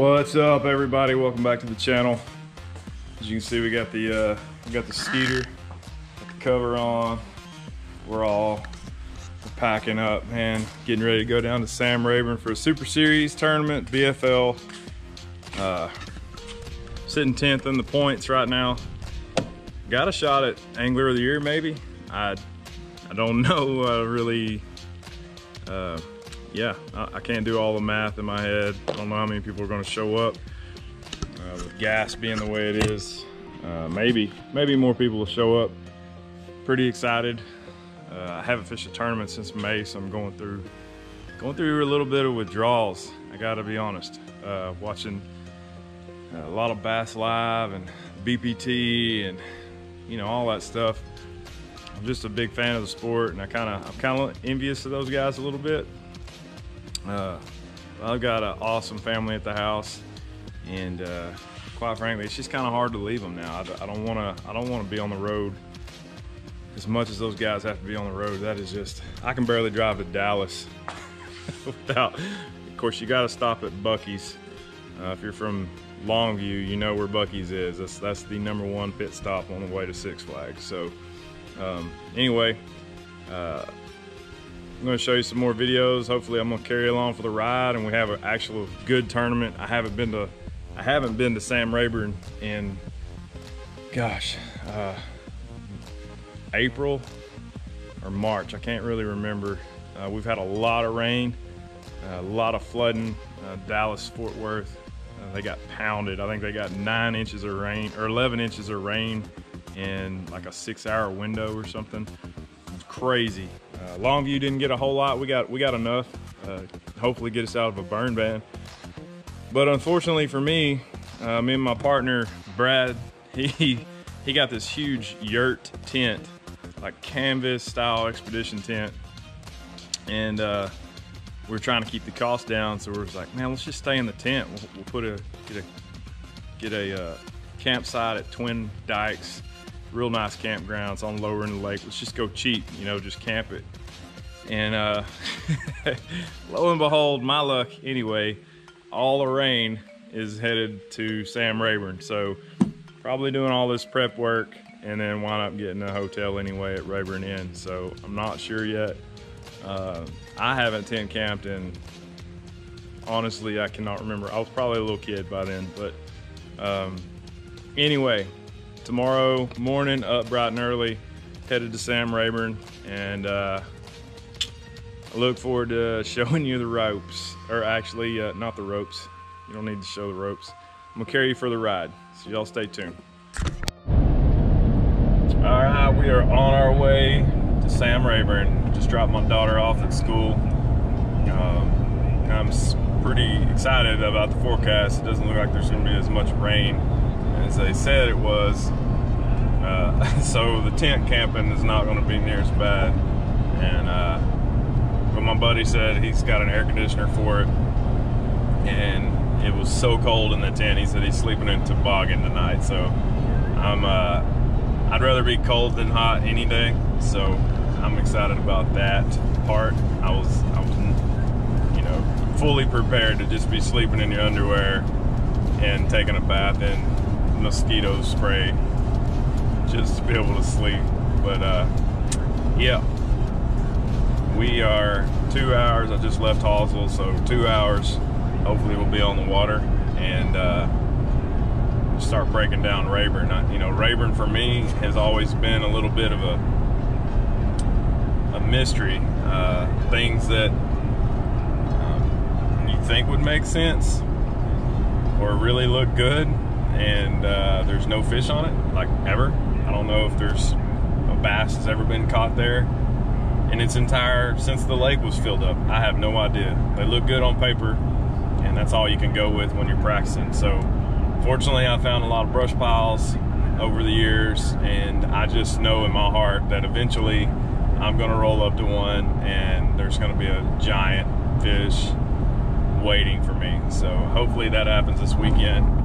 What's up, everybody? Welcome back to the channel. As you can see, we got the uh, we got the Skeeter, got the cover on. We're all packing up, man. Getting ready to go down to Sam Rayburn for a Super Series tournament, BFL. Uh, sitting 10th in the points right now. Got a shot at Angler of the Year, maybe. I I don't know. Uh, really. Uh, yeah, I, I, can't do all the math in my head. I don't know how many people are going to show up. Uh, with gas being the way it is, uh, maybe maybe more people will show up. Pretty excited. Uh, I haven't fished a tournament since May, so I'm going through going through a little bit of withdrawals. I got to be honest. Uh, watching a lot of Bass Live and BPT and you know all that stuff. I'm just a big fan of the sport, and I kind of I'm kind of envious of those guys a little bit. Uh, I've got an awesome family at the house, and uh, quite frankly, it's just kind of hard to leave them now. I, don't want to. I don't want to be on the road as much as those guys have to be on the road. That is just. I can barely drive to Dallas without. Of course, you got to stop at Buc-ee's. Uh, if you're from Longview, you know where Buc-ee's is. That's that's the number one pit stop on the way to Six Flags. So, um, anyway. Uh, I'm going to show you some more videos. Hopefully I'm going to carry along for the ride and we have an actual good tournament. I haven't been to I haven't been to Sam Rayburn in gosh, uh, April or March. I can't really remember. Uh, we've had a lot of rain, a lot of flooding. Uh, Dallas, Fort Worth, uh, they got pounded. I think they got nine inches of rain or 11 inches of rain in like a six hour window or something. It's crazy. Uh, Longview didn't get a whole lot. We got we got enough. Uh, hopefully get us out of a burn ban. But unfortunately for me, uh, me and my partner Brad, he he got this huge yurt tent, like canvas style expedition tent, and uh, we are trying to keep the cost down. So we're like, man, let's just stay in the tent. We'll, we'll put a get a get a uh, campsite at Twin Dikes real nice campgrounds on lower in the lake. Let's just go cheap, you know, just camp it. And uh, lo and behold, my luck anyway, all the rain is headed to Sam Rayburn. So probably doing all this prep work and then wind up getting a hotel anyway at Rayburn Inn. So I'm not sure yet. Uh, I haven't tent camped and honestly, I cannot remember. I was probably a little kid by then, but um, anyway, tomorrow morning, up bright and early, headed to Sam Rayburn, and uh, I look forward to showing you the ropes, or actually, uh, not the ropes. You don't need to show the ropes. I'm gonna carry you for the ride, so y'all stay tuned. All right, we are on our way to Sam Rayburn. Just dropped my daughter off at school. Um, I'm pretty excited about the forecast. It doesn't look like there's gonna be as much rain as they said it was. Uh, so the tent camping is not going to be near as bad. And uh, but my buddy said he's got an air conditioner for it, and it was so cold in the tent. He said he's sleeping in toboggan tonight. So I'm uh, I'd rather be cold than hot any day. So I'm excited about that part. I was I was you know fully prepared to just be sleeping in your underwear and taking a bath in mosquito spray just to be able to sleep. But uh, yeah, we are two hours. I just left Hallsville, so two hours. Hopefully, we'll be on the water and uh, start breaking down Rayburn. I, you know, Rayburn for me has always been a little bit of a a mystery. Uh, things that um, you think would make sense or really look good and uh, there's no fish on it, like ever. I don't know if there's a bass has ever been caught there in its entire since the lake was filled up. I have no idea. They look good on paper, and that's all you can go with when you're practicing. So, fortunately, I found a lot of brush piles over the years, and I just know in my heart that eventually I'm going to roll up to one, and there's going to be a giant fish waiting for me. So, hopefully, that happens this weekend.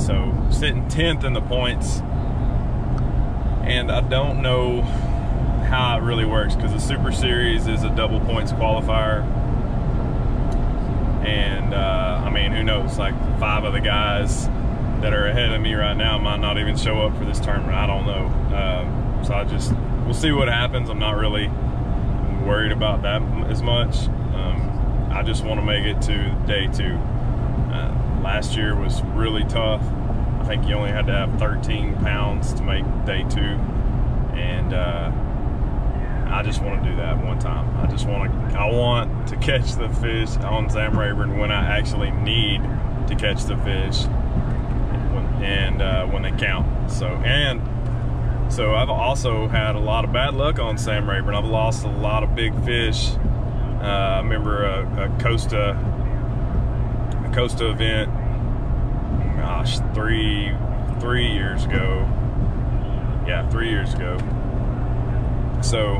So sitting 10th in the points. And I don't know how it really works because the Super Series is a double points qualifier. And uh, I mean, who knows? Like five of the guys that are ahead of me right now might not even show up for this tournament. I don't know. Um, so I just we'll see what happens. I'm not really worried about that as much. Um, I just want to make it to day two. Uh, last year was really tough. I think you only had to have 13 pounds to make day two, and uh, I just want to do that one time. I just want to. I want to catch the fish on Sam Rayburn when I actually need to catch the fish, and uh, when they count. So and so I've also had a lot of bad luck on Sam Rayburn. I've lost a lot of big fish. Uh, I remember a, a Costa Costa event. Gosh, three three years ago. Yeah, three years ago. So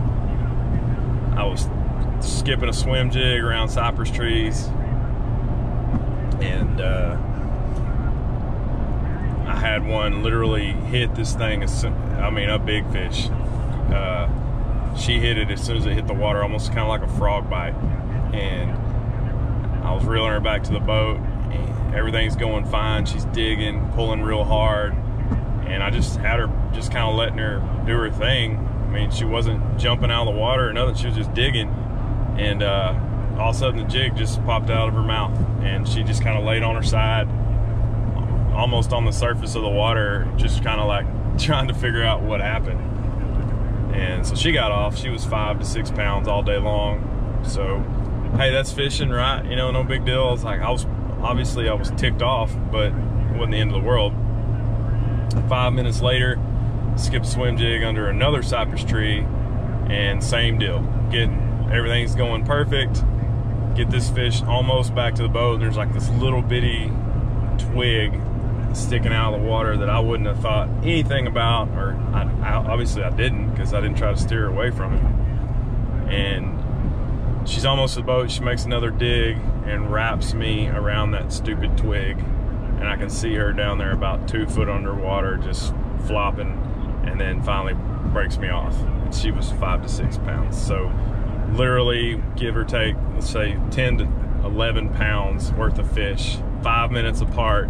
I was skipping a swim jig around cypress trees, and uh, I had one literally hit this thing. I mean, a big fish. Uh, she hit it as soon as it hit the water, almost kind of like a frog bite. And I was reeling her back to the boat. Everything's going fine. She's digging, pulling real hard. And I just had her just kind of letting her do her thing. I mean, she wasn't jumping out of the water or nothing. She was just digging. And uh, all of a sudden, the jig just popped out of her mouth. And she just kind of laid on her side almost on the surface of the water, just kind of like trying to figure out what happened. And so she got off. She was five to six pounds all day long. So, hey, that's fishing, right? You know, no big deal. I was like, I was obviously I was ticked off, but it wasn't the end of the world. Five minutes later, skip swim jig under another cypress tree, and same deal. Getting everything's going perfect. Get this fish almost back to the boat. And there's like this little bitty twig sticking out of the water that I wouldn't have thought anything about, or I, I, obviously I didn't because I didn't try to steer away from it. And she's almost the boat. She makes another dig and wraps me around that stupid twig, and I can see her down there about two foot underwater, just flopping, and then finally breaks me off. And she was five to six pounds. So literally, give or take, let's say 10 to 11 pounds worth of fish, five minutes apart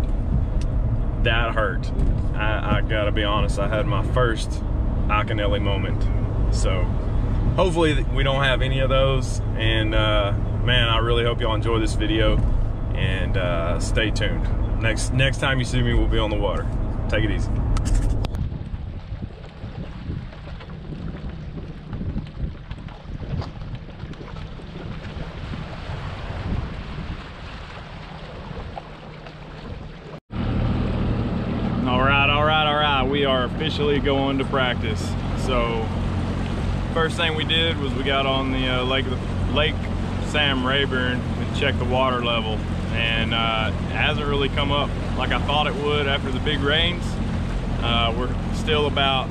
that hurt. I, I, gotta be honest, I had my first Iaconelli moment. So hopefully we don't have any of those. And uh, man, I really hope y'all enjoy this video and uh, stay tuned. Next, next time you see me, we'll be on the water. Take it easy. All right, all right, all right. We are officially going to practice. So first thing we did was we got on the uh, Lake, Lake Sam Rayburn and checked the water level. And uh, it hasn't really come up like I thought it would after the big rains. Uh, we're still about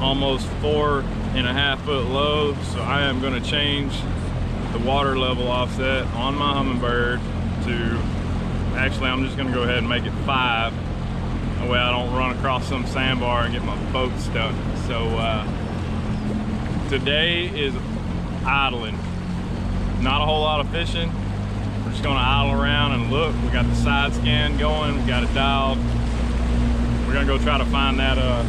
almost four and a half foot low. So I am gonna change the water level offset on my Humminbird to, actually I'm just gonna go ahead and make it five that way I don't run across some sandbar and get my boat stuck. So uh, today is idling. Not a whole lot of fishing. We're just gonna idle around and look. We got the side scan going, we got it dialed. We're gonna go try to find that uh,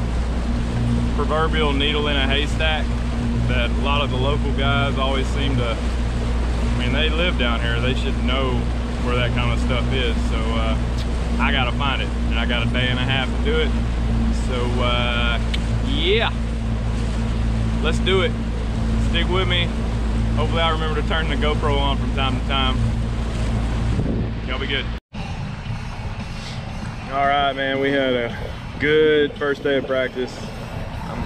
proverbial needle in a haystack that a lot of the local guys always seem to, I mean, they live down here. They should know where that kind of stuff is. So uh, I gotta find it and I got a day and a half to do it so uh, yeah let's do it. Stick with me. Hopefully I remember to turn the GoPro on from time to time. Y'all be good. All right man we had a good first day of practice. I'm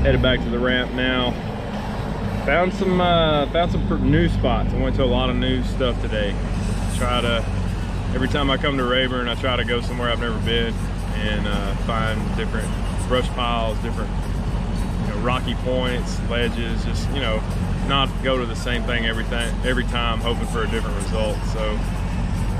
headed back to the ramp now. Found some uh, found some new spots. I went to a lot of new stuff today. Try to every time I come to Rayburn, I try to go somewhere I've never been and uh, find different brush piles, different rocky points, ledges, just, you know, not go to the same thing every, th every time hoping for a different result. So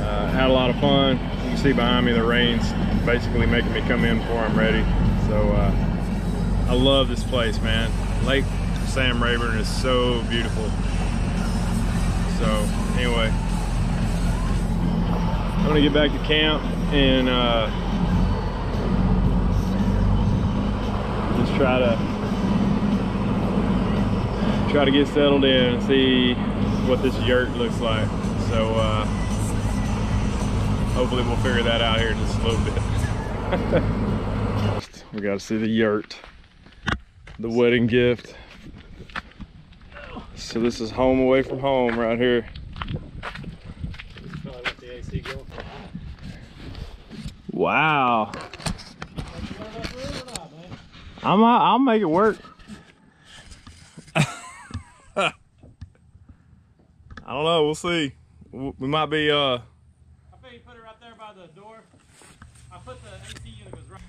uh, had a lot of fun. You can see behind me the rain's basically making me come in before I'm ready. So uh, I love this place, man. Lake Sam Rayburn is so beautiful. So anyway, I'm gonna get back to camp and uh, just try to try to get settled in and see what this yurt looks like. So uh, hopefully we'll figure that out here in just a little bit. we got to see the yurt, the wedding gift. So this is home away from home right here. Wow. I'm I'll make it work. I don't know. We'll see. We might be. Uh. I think you put it right there by the door. I put the AC unit goes right.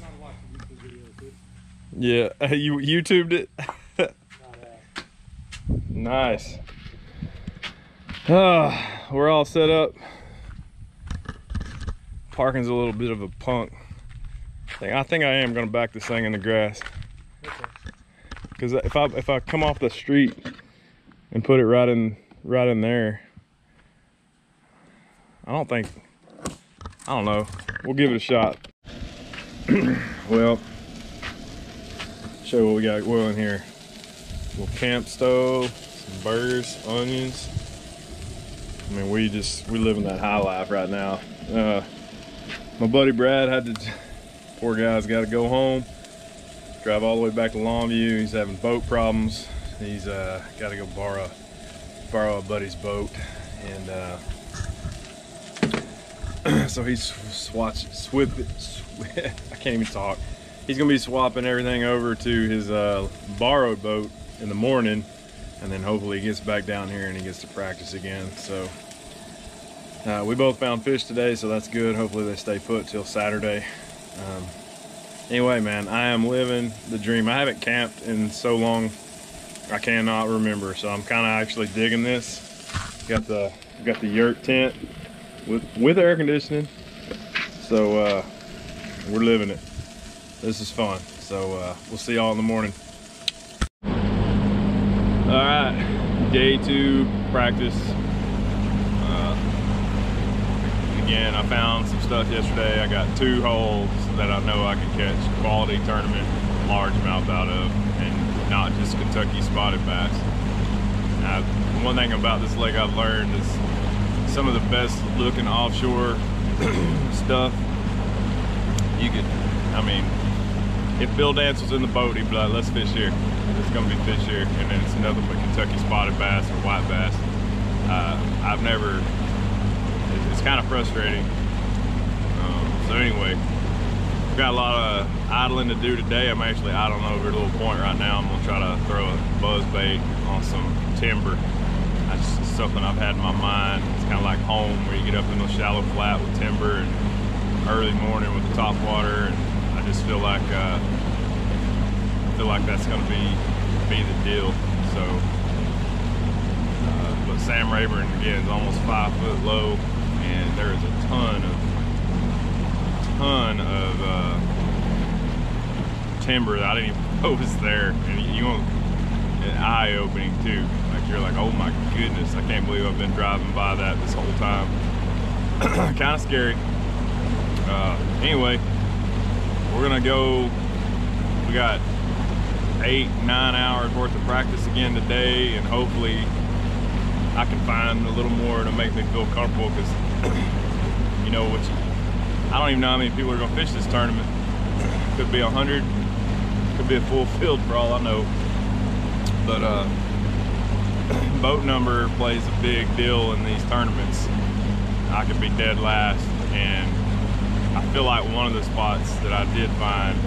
Not watching YouTube videos, dude. Yeah. You YouTubed it. Not nice. Ah, we're all set up. Parking's a little bit of a punk. Thing. I think I am gonna back this thing in the grass. Okay. Cause if I if I come off the street and put it right in right in there, I don't think I don't know. We'll give it a shot. well, show what we got oil in here. little camp stove, some burgers, onions. I mean, we just we live in that high life right now. Uh, my buddy Brad had to. Poor guy's got to go home drive all the way back to Longview. He's having boat problems. He's uh, got to go borrow borrow a buddy's boat, and uh, so he's swatch swip I can't even talk. He's gonna be swapping everything over to his uh, borrowed boat in the morning, and then hopefully he gets back down here and he gets to practice again. So. Uh, we both found fish today, so that's good. Hopefully they stay put till Saturday. Um, anyway man i am living the dream i haven't camped in so long i cannot remember so i'm kind of actually digging this. Got the got the yurt tent with with air conditioning. So uh we're living it. This is fun. So uh we'll see y'all in the morning. All right day two practice. Uh, again i found some stuff yesterday. I got two holes that i know i can catch quality tournament largemouth out of not just kentucky spotted bass. Now, one thing about this lake i've learned is some of the best looking offshore stuff you could i mean if bill dance was in the boat he'd be like let's fish here. It's gonna be fish here. And then it's nothing but kentucky spotted bass or white bass. Uh, i've never it's kind of frustrating. Um, so anyway, Got a lot of idling to do today. I'm actually idling over a little point right now. I'm gonna try to throw a buzz bait on some timber. That's just something I've had in my mind. It's kind of like home where you get up in the shallow flat with timber and early morning with the top water. And I just feel like uh, I feel like that's gonna be be the deal. So uh, but Sam Rayburn again is almost five foot low and there is a ton of ton of uh, timber that I didn't even know was there. And you want an eye opening too. Like you're like oh my goodness. I can't believe I've been driving by that this whole time. Kind of scary. Uh, anyway we're gonna go we got eight nine hours worth of practice again today and hopefully I can find a little more to make me feel comfortable because you know what I don't even know how many people are gonna fish this tournament could be a hundred could be a full field for all I know but uh boat number plays a big deal in these tournaments I could be dead last and I feel like one of the spots that I did find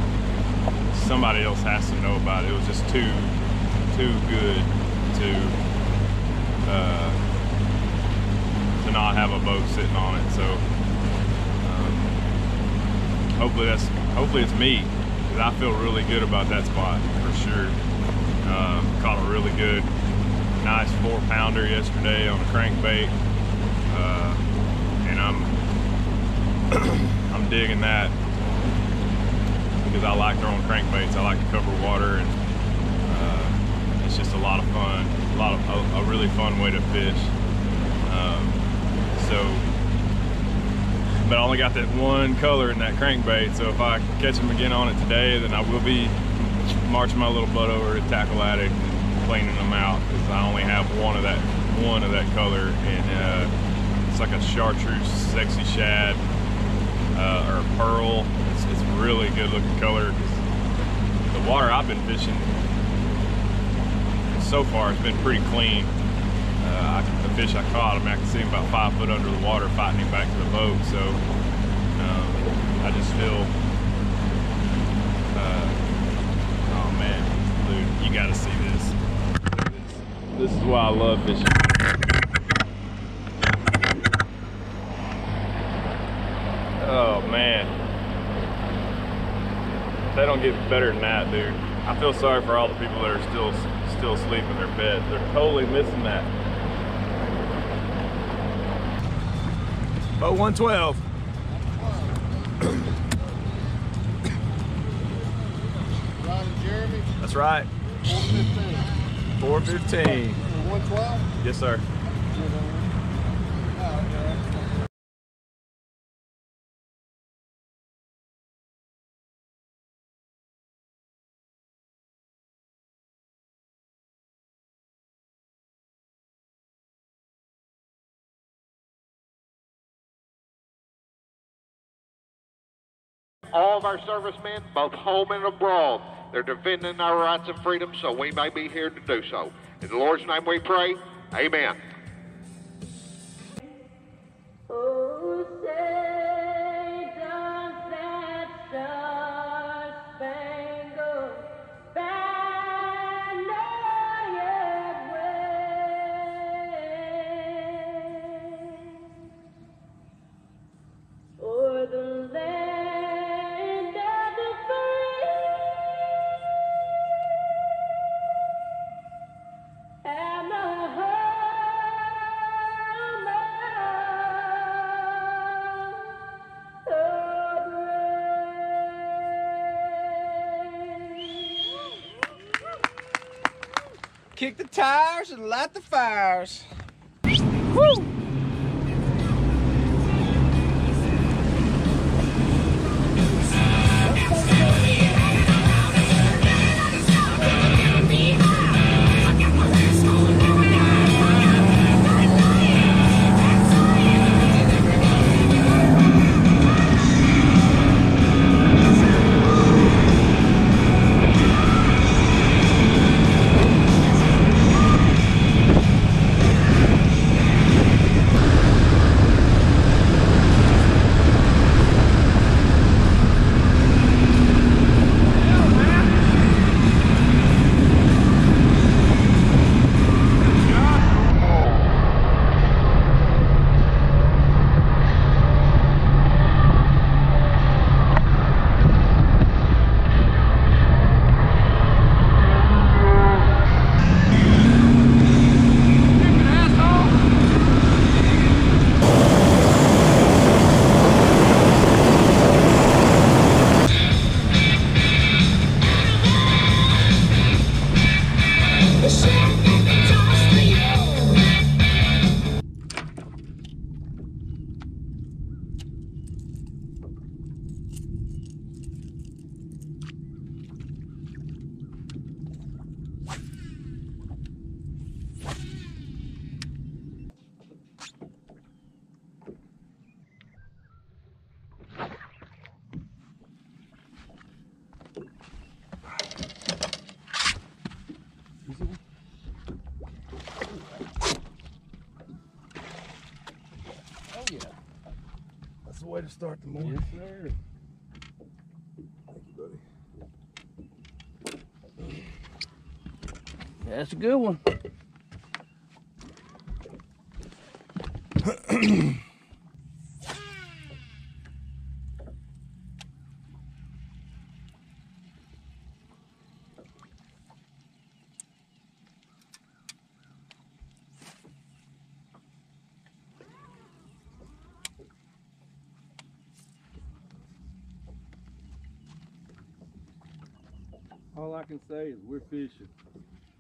somebody else has to know about it. It was just too too good to uh, to not have a boat sitting on it. So hopefully that's hopefully it's me because I feel really good about that spot for sure. Um, caught a really good, nice four pounder yesterday on a crankbait, uh, and I'm I'm digging that because I like throwing crankbaits. I like to cover water and uh, it's just a lot of fun. A lot of a, a really fun way to fish. Um, so but I only got that one color in that crankbait. So if I catch them again on it today, then I will be marching my little butt over to Tackle Addict and cleaning them out because I only have one of that one of that color, and uh, it's like a chartreuse sexy shad uh, or pearl. It's, it's really good looking color. The water I've been fishing so far has been pretty clean. Uh, I, fish I caught, I mean, I can see them about five foot under the water fighting him back to the boat. So um, I just feel, uh, oh man, dude, you got to see this. This is why I love fishing. Oh man. They don't get better than that, dude. I feel sorry for all the people that are still still asleep in their bed. They're totally missing that. Oh, 112. Ron and Jeremy, That's right. 415. 415. 112? Yes, sir. All of our servicemen, both home and abroad. They're defending our rights and freedoms, so we may be here to do so. In the Lord's name we pray. Amen. Kick the tires and light the fires. That's way to start the morning. Yes, sir. Thank you, buddy. That's a good one. All I can say is we're fishing.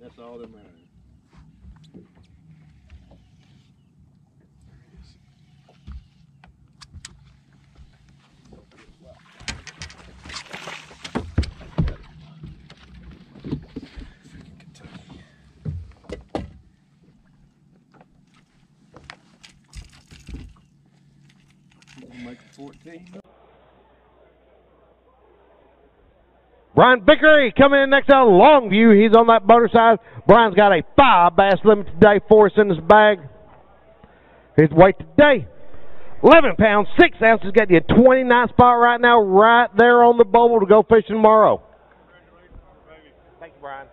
That's all that matters. Brian Vickery coming in next out of Longview. He's on that motor side. Brian's got a five bass limit today for us in his bag. His weight today, 11 pounds, 6 ounces. Got you a 29 spot right now, right there on the bubble to go fishing tomorrow. Thank you, Brian.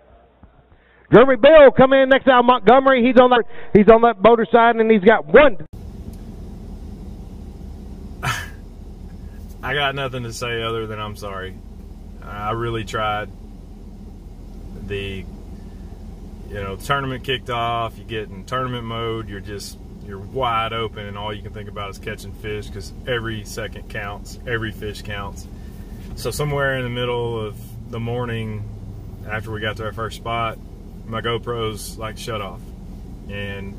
Jeremy Bill coming in next out of Montgomery. He's on that he's on that motor side and he's got one I got nothing to say other than I'm sorry. I really tried. The you know tournament kicked off. You get in tournament mode. You're just you're wide open, and all you can think about is catching fish because every second counts. Every fish counts. So somewhere in the middle of the morning, after we got to our first spot, my GoPro's like shut off, and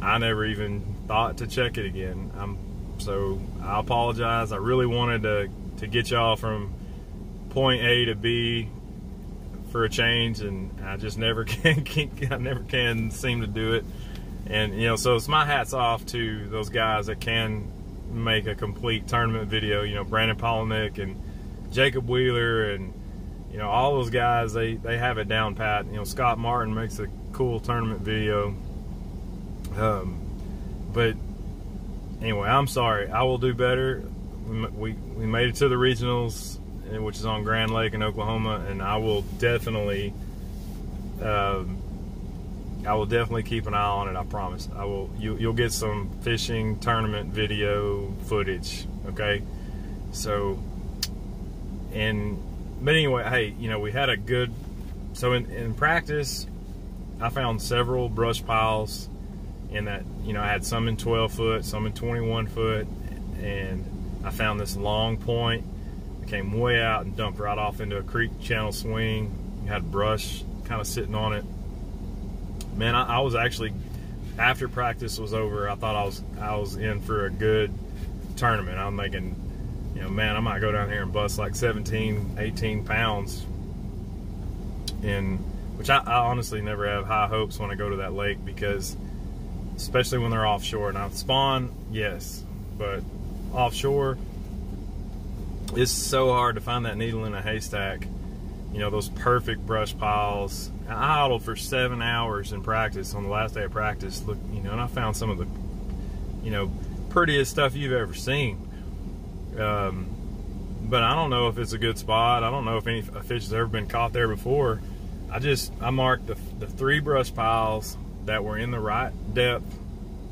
I never even thought to check it again. I'm so I apologize. I really wanted to to get y'all from point A to B for a change, and I just never can, can I never can seem to do it. And you know, so it's my hats off to those guys that can make a complete tournament video. You know, Brandon Palaniuk and Jacob Wheeler and you know all those guys. They they have it down pat. You know, Scott Martin makes a cool tournament video. Um, but anyway, I'm sorry. I will do better. We, we, we made it to the regionals, which is on Grand Lake in Oklahoma, and I will definitely, um, I will definitely keep an eye on it. I promise. I will. You, you'll get some fishing tournament video footage. Okay, so, and but anyway, hey, you know we had a good. So in, in practice, I found several brush piles in that you know I had some in 12 foot, some in 21 foot, and I found this long point. Came way out and dumped right off into a creek channel swing. Had brush kind of sitting on it. Man, I, I was actually after practice was over. I thought I was I was in for a good tournament. I'm thinking, you know, man, I might go down here and bust like 17, 18 pounds. In which I, I honestly never have high hopes when I go to that lake because especially when they're offshore. Now, spawn, yes, but offshore, it's so hard to find that needle in a haystack. You know, those perfect brush piles. I idled for seven hours in practice on the last day of practice. Look, you know, and I found some of the, you know, prettiest stuff you've ever seen. Um, but I don't know if it's a good spot. I don't know if any fish has ever been caught there before. I just I marked the, the three brush piles that were in the right depth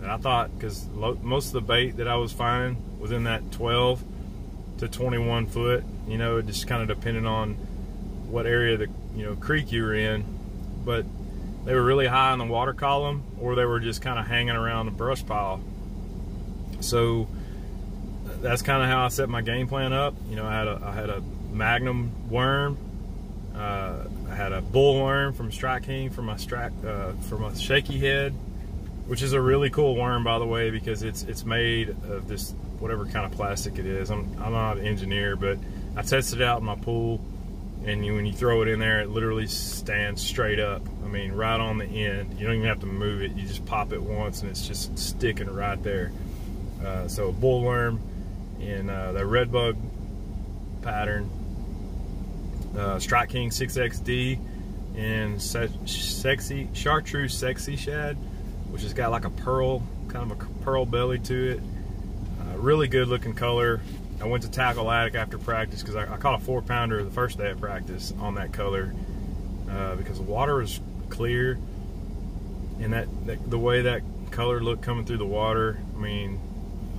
and I thought because most of the bait that I was finding was in that 12 to 21 foot you know just kind of depending on what area of the you know creek you were in. But they were really high in the water column or they were just kind of hanging around the brush pile. So that's kind of how I set my game plan up. You know I had a, I had a magnum worm uh, I had a bull worm from Strike King for my strike uh, for my shaky head, which is a really cool worm by the way because it's it's made of this whatever kind of plastic it is. I'm I'm not an engineer, but I tested it out in my pool, and you, when you throw it in there, it literally stands straight up. I mean, right on the end. You don't even have to move it. You just pop it once, and it's just sticking right there. Uh, so a bull worm in uh, the red bug pattern uh, Strike King 6XD and se sexy chartreuse sexy shad, which has got like a pearl, kind of a pearl belly to it. Really good looking color. I went to Tackle Attic after practice because I, I, caught a four pounder the first day of practice on that color uh, because the water was clear and that, that the way that color looked coming through the water. I mean,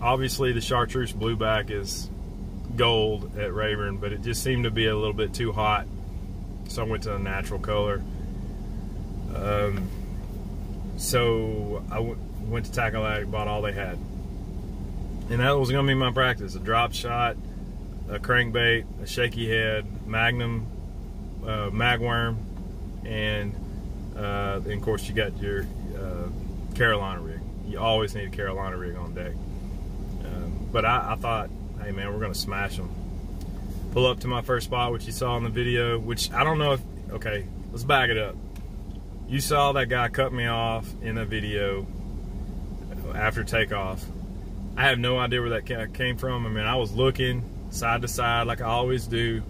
obviously the chartreuse blueback is gold at Rayburn, but it just seemed to be a little bit too hot. So I went to a natural color. Um, so I went to Tackle Attic, bought all they had. And that was going to be my practice. A drop shot, a crankbait, a shaky head, magnum, uh, magworm, and, uh, and of course you got your uh, Carolina rig. You always need a Carolina rig on deck. Um, but I, I thought hey man, we're gonna smash them. Pull up to my first spot, which you saw in the video, which I don't know if, okay, let's back it up. You saw that guy cut me off in a video after takeoff. I have no idea where that came from. I mean, I was looking side to side like I always do.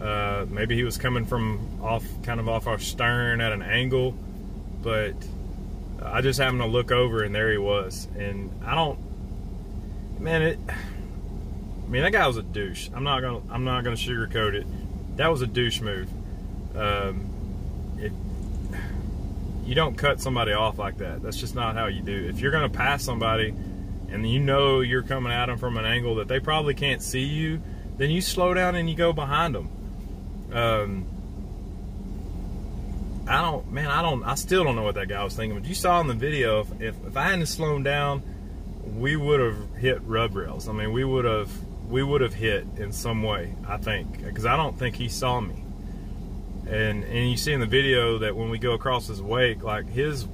Uh, maybe he was coming from off, kind of off our stern at an angle, but I just happened to look over and there he was. And I don't, man, it. I mean, that guy was a douche. I'm not gonna, I'm not gonna sugarcoat it. That was a douche move. Um, it, you don't cut somebody off like that. That's just not how you do. If you're gonna pass somebody, and you know you're coming at them from an angle that they probably can't see you, then you slow down and you go behind them. Um, I don't, man, I don't, I still don't know what that guy was thinking. But you saw in the video, if, if, if I hadn't slowed down, we would have hit rub rails. I mean, we would have, we would have hit in some way, I think, because I don't think he saw me. And and you see in the video that when we go across his wake, like his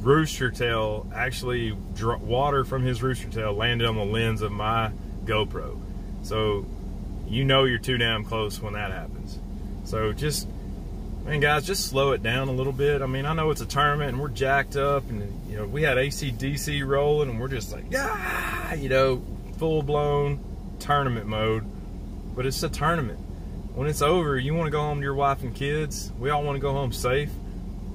rooster tail actually water from his rooster tail landed on the lens of my GoPro. So you know you're too damn close when that happens. So just, man, guys, just slow it down a little bit. I mean, I know it's a tournament and we're jacked up, and you know we had ACDC rolling, and we're just like, yeah, you know, full blown tournament mode. But it's a tournament. When it's over, you want to go home to your wife and kids. We all want to go home safe.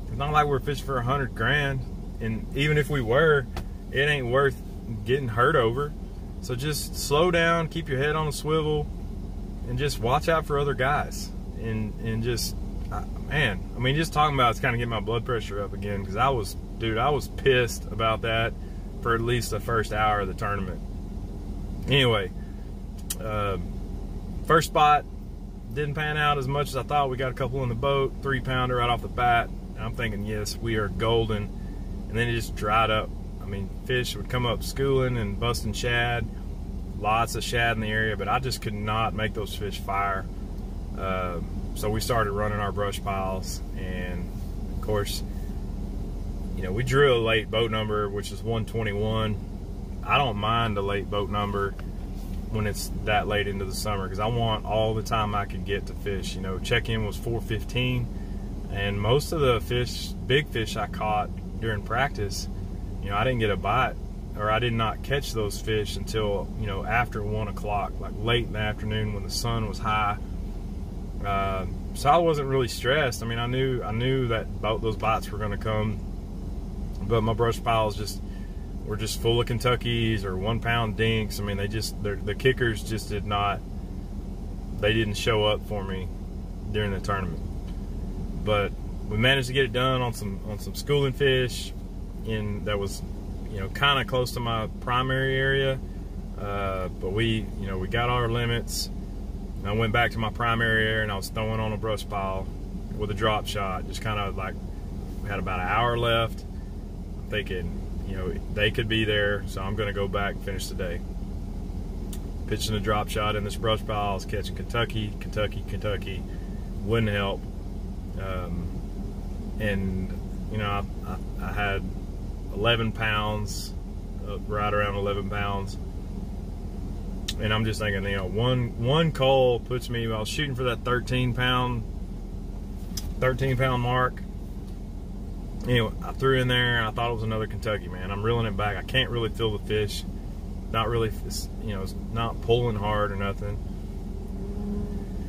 It's not like we're fishing for a hundred grand and even if we were, it ain't worth getting hurt over. So just slow down, keep your head on a swivel, and just watch out for other guys. And and just man, I mean, just talking about it's kind of getting my blood pressure up again because I was, dude, I was pissed about that for at least the first hour of the tournament. Anyway, uh, first spot didn't pan out as much as I thought. We got a couple in the boat, three pounder right off the bat. I'm thinking, yes, we are golden and then it just dried up. I mean, fish would come up schooling and busting shad, lots of shad in the area, but I just could not make those fish fire. Uh, so we started running our brush piles, and of course, you know, we drew a late boat number, which is 121. I don't mind a late boat number when it's that late into the summer because I want all the time I can get to fish. You know, check-in was 415, and most of the fish, big fish I caught during practice, you know, I didn't get a bite or I did not catch those fish until, you know, after one o'clock, like late in the afternoon when the sun was high. Uh, so I wasn't really stressed. I mean, I knew I knew that both those bites were going to come, but my brush piles just were just full of Kentuckies or one pound dinks. I mean, they just the kickers just did not. They didn't show up for me during the tournament, but we managed to get it done on some on some schooling fish in that was you know kind of close to my primary area. Uh, but we you know we got our limits. I went back to my primary area and I was throwing on a brush pile with a drop shot just kind of like we had about an hour left. I'm thinking you know they could be there so I'm gonna go back and finish the day. Pitching a drop shot in this brush pile I was catching Kentucky Kentucky Kentucky. Wouldn't help. Um, and you know I, I, I had 11 pounds, uh, right around 11 pounds, and I'm just thinking, you know, one one coal puts me. I was shooting for that 13 pound, 13 pound mark. Anyway, I threw in there, I thought it was another Kentucky man. I'm reeling it back. I can't really feel the fish. Not really, you know, it's not pulling hard or nothing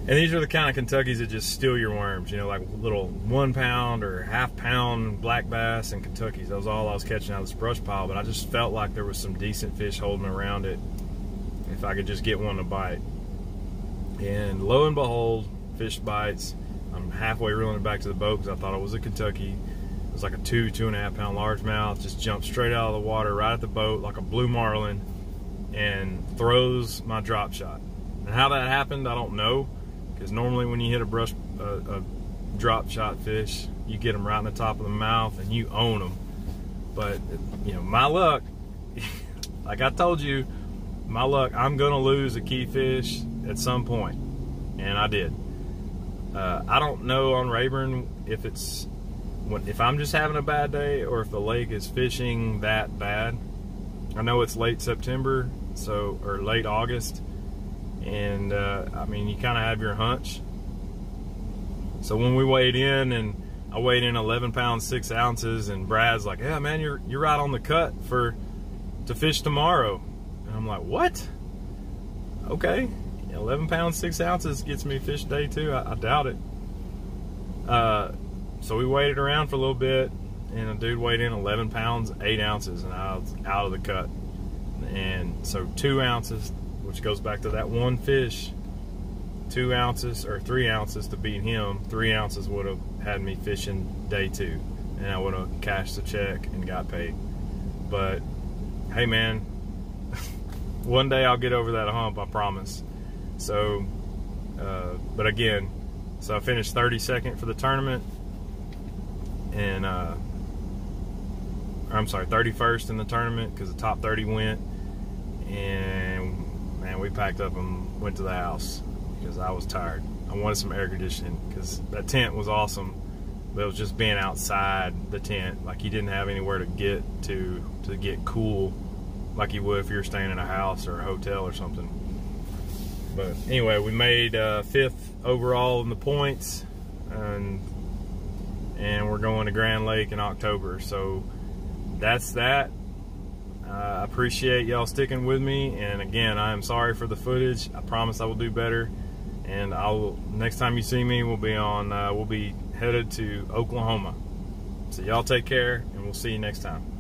and these are the kind of Kentuckies that just steal your worms, you know, like little one pound or half pound black bass and Kentuckies. That was all I was catching out of this brush pile, but I just felt like there was some decent fish holding around it if I could just get one to bite. And lo and behold, fish bites. I'm halfway reeling it back to the boat because I thought it was a Kentucky. It was like a two, two and a half pound largemouth. Just jumped straight out of the water right at the boat like a blue marlin and throws my drop shot. And how that happened, I don't know because normally when you hit a brush a drop shot fish you get them right in the top of the mouth and you own them but you know my luck like I told you my luck I'm gonna lose a key fish at some point and I did. Uh, I don't know on Rayburn if it's if I'm just having a bad day or if the lake is fishing that bad. I know it's late September so or late August and uh, I mean, you kind of have your hunch. So when we weighed in, and I weighed in 11 pounds 6 ounces, and Brad's like, "Yeah, man, you're you're right on the cut for to fish tomorrow." And I'm like, what? Okay, 11 pounds, 6 ounces gets me fish day two. I, I doubt it. Uh, so we waited around for a little bit, and a dude weighed in 11 pounds, 8 ounces, and I was out of the cut. And so 2 ounces, which goes back to that one fish, 2 ounces or 3 ounces to beat him, 3 ounces would have had me fishing day two, and I would have cashed the check and got paid. But hey, man, one day I'll get over that hump, I promise. So, uh, but again, so I finished 32nd for the tournament, and uh, I'm sorry, 31st in the tournament because the top 30 went, and man, we packed up and went to the house because I was tired. I wanted some air conditioning because that tent was awesome, but it was just being outside the tent. Like you didn't have anywhere to get to to get cool, like you would if you were staying in a house or a hotel or something. But anyway, we made uh, fifth overall in the points, and and we're going to Grand Lake in October. So that's that. Uh, I appreciate y'all sticking with me, and again, I am sorry for the footage. I promise I will do better, and I will. Next time you see me, we'll be on. Uh, we'll be headed to Oklahoma. So y'all take care, and we'll see you next time.